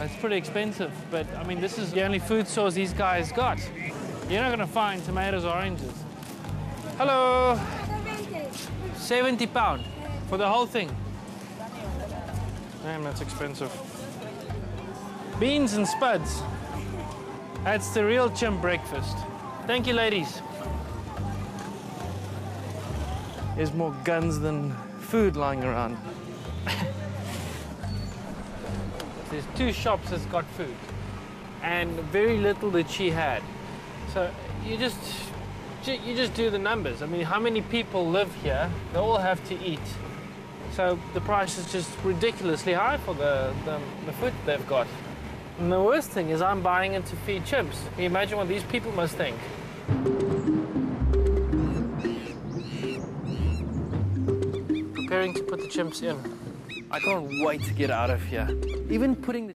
It's pretty expensive, but I mean, this is the only food source these guys got. You're not going to find tomatoes or oranges. Hello. 70 pound for the whole thing. Damn, that's expensive. Beans and spuds. That's the real chimp breakfast. Thank you, ladies. There's more guns than food lying around. There's two shops that's got food, and very little that she had. So you just you just do the numbers. I mean, how many people live here? They all have to eat. So the price is just ridiculously high for the, the, the food they've got. And the worst thing is I'm buying it to feed chimps. Can you imagine what these people must think? Preparing to put the chimps in. I can't wait to get out of here. Even putting the